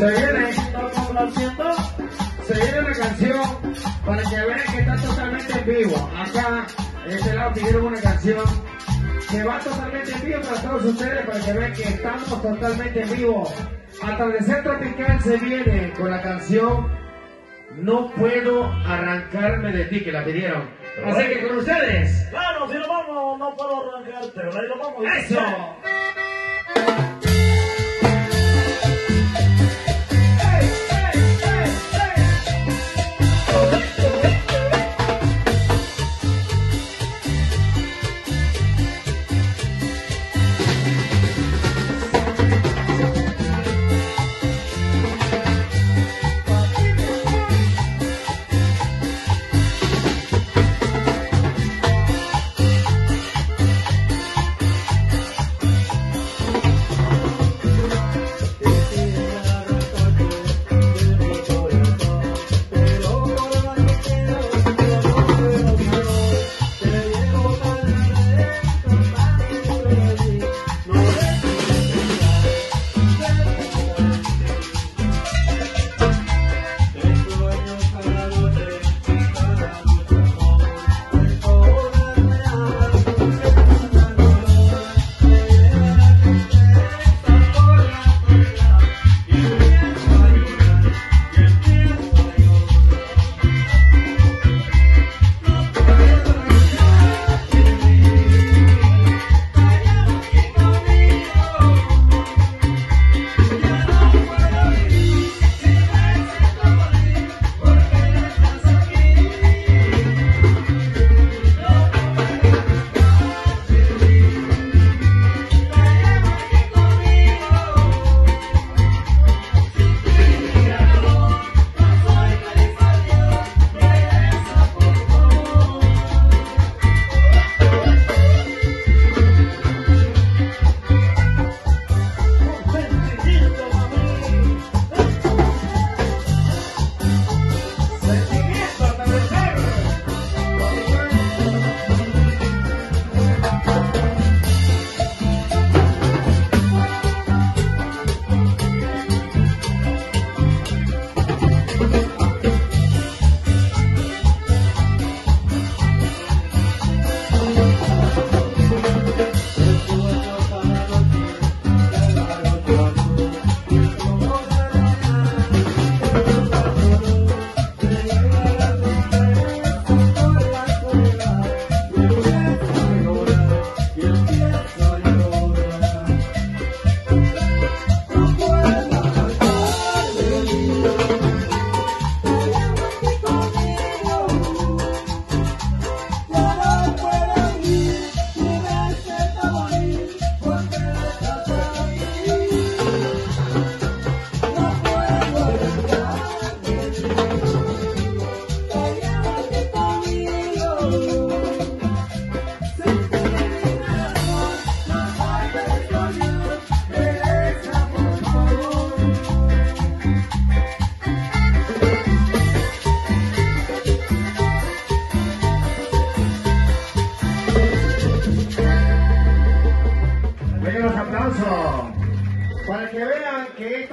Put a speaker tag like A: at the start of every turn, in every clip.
A: se viene, se viene una canción para que vean que está totalmente en vivo. Acá, en este lado, pidieron una canción que va totalmente en vivo para todos ustedes, para que vean que estamos totalmente en vivo. Atardecer Tropical se viene con la canción No puedo arrancarme de ti, que la pidieron. Así que con ustedes,
B: Claro, si no vamos, no puedo arrancarte, ahí lo vamos.
A: ¡eso!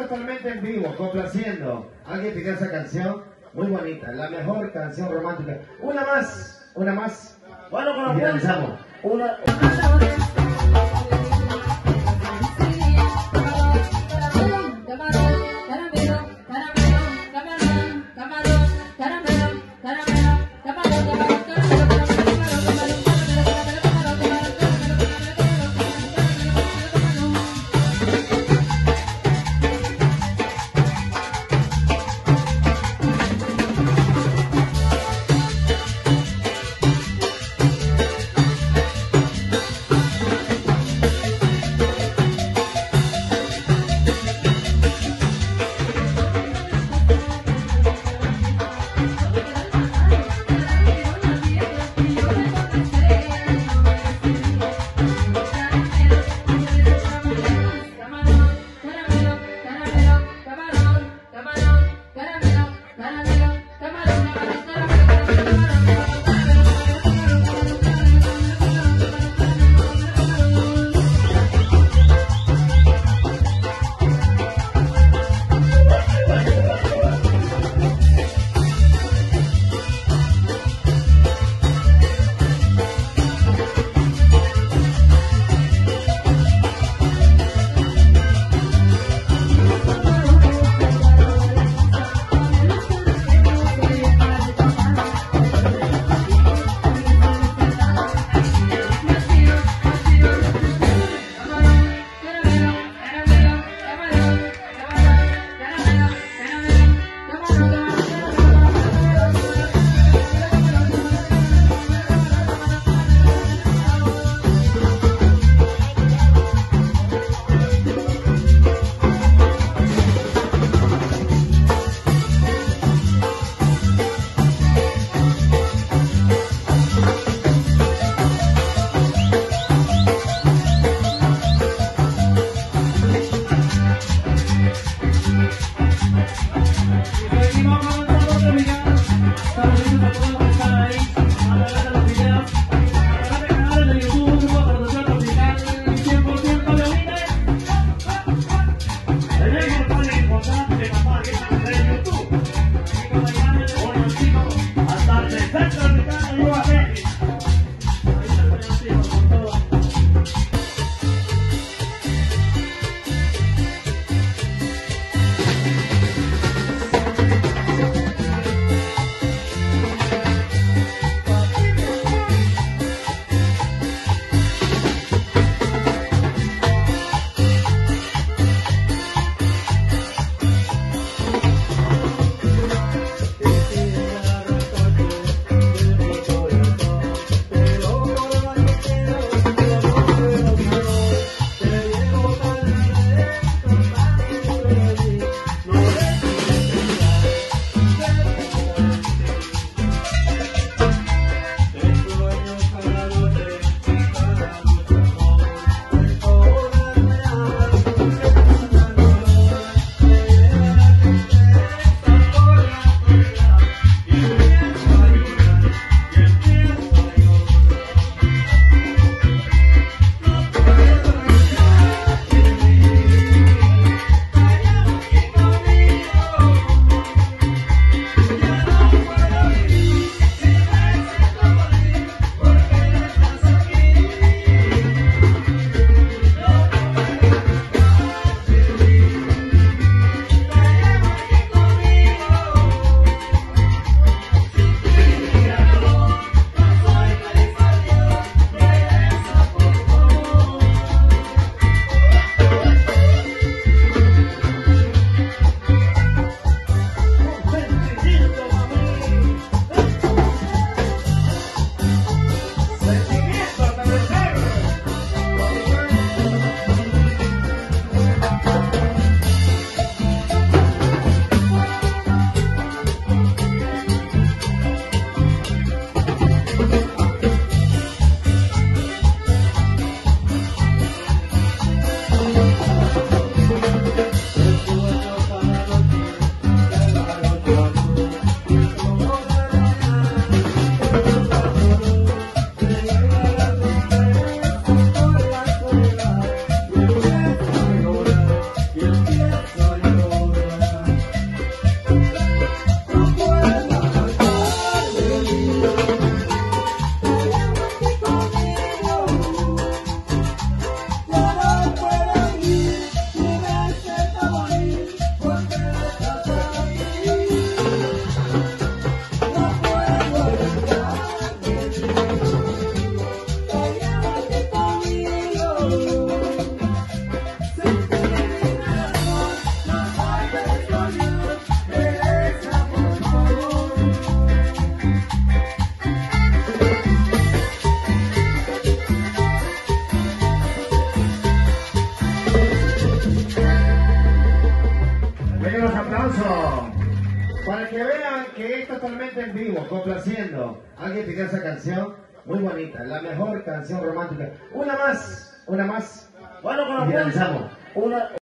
A: Totalmente en vivo, complaciendo. Alguien pidió esa canción, muy bonita, la mejor canción romántica. Una más, una más.
B: Bueno, con la
A: Y.
B: Una.
C: Que
D: es totalmente en vivo, complaciendo. Alguien pidió esa canción, muy bonita, la mejor canción romántica. Una más, una más.
E: Bueno, con
D: Y
E: la una